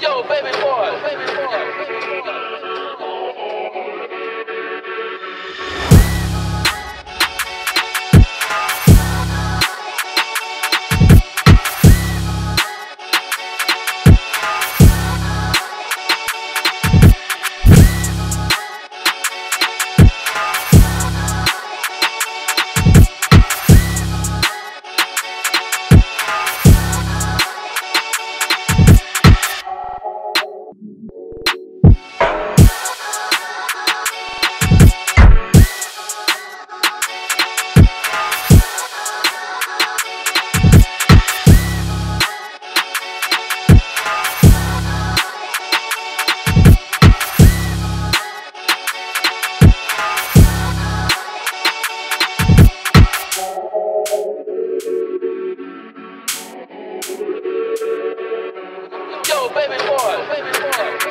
Yo, baby boy, boy, baby boy. baby boy. Baby boy.